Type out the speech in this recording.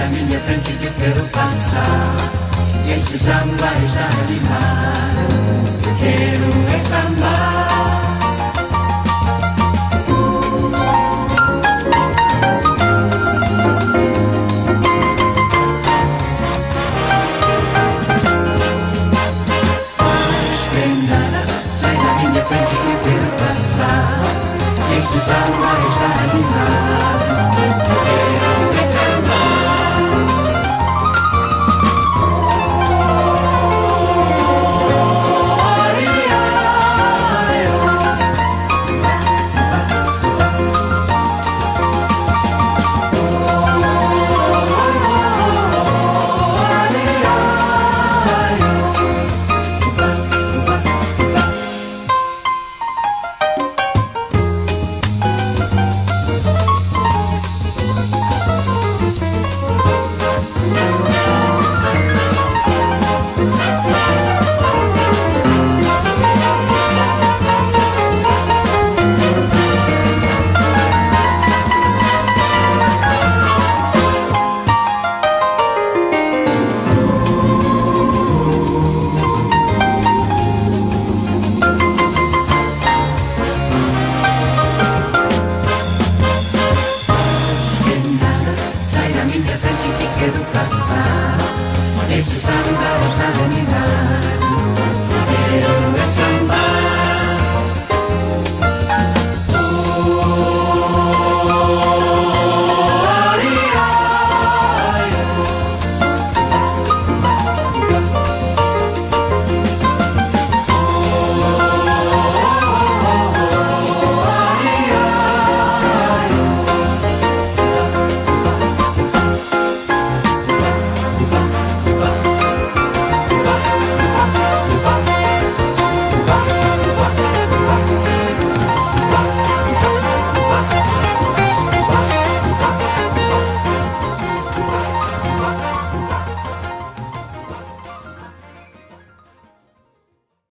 da minha frente de eu quero passar. E esses samba está animado. santos a la unidad.